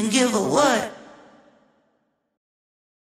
And give a what.